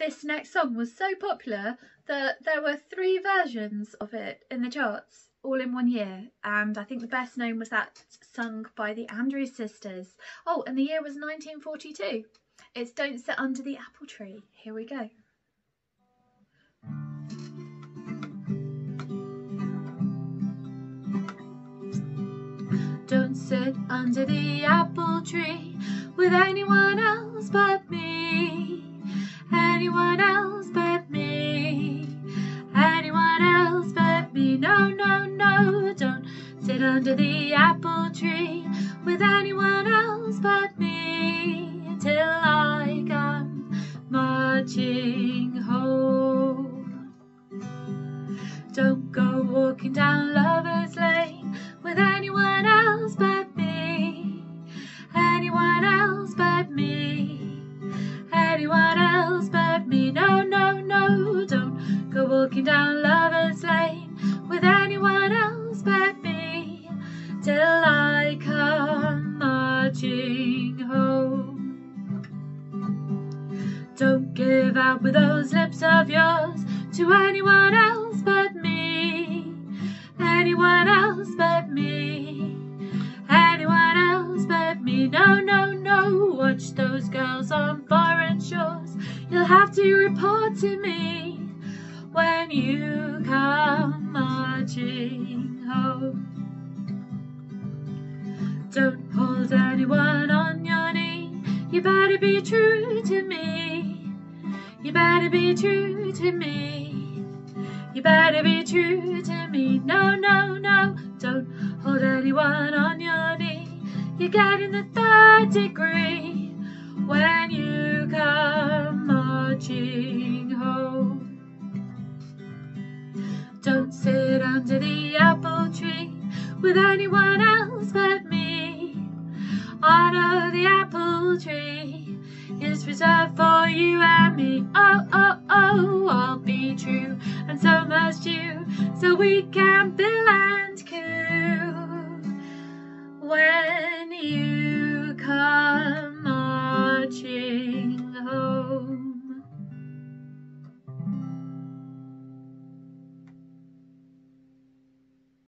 this next song was so popular that there were three versions of it in the charts all in one year and I think the best known was that sung by the Andrews sisters. Oh and the year was 1942. It's Don't Sit Under the Apple Tree. Here we go. Don't sit under the apple tree with anyone else but me. Anyone else but me. Anyone else but me. No, no, no. Don't sit under the apple tree with anyone else but me until I come marching home. Don't go walking down Lover's Lane with Anyone else but me. No, no, no. Don't go walking down Lover's Lane with anyone else but me till I come marching home. Don't give out with those lips of yours to anyone else but me. Anyone else but me. On foreign shores. You'll have to report to me when you come marching home. Don't hold anyone on your knee. You better be true to me. You better be true to me. You better be true to me. No, no, no. Don't hold anyone on your knee. You're getting the third degree Don't sit under the apple tree with anyone else but me. Know the apple tree is reserved for you and me. Oh, oh, oh, I'll be true, and so must you, so we can build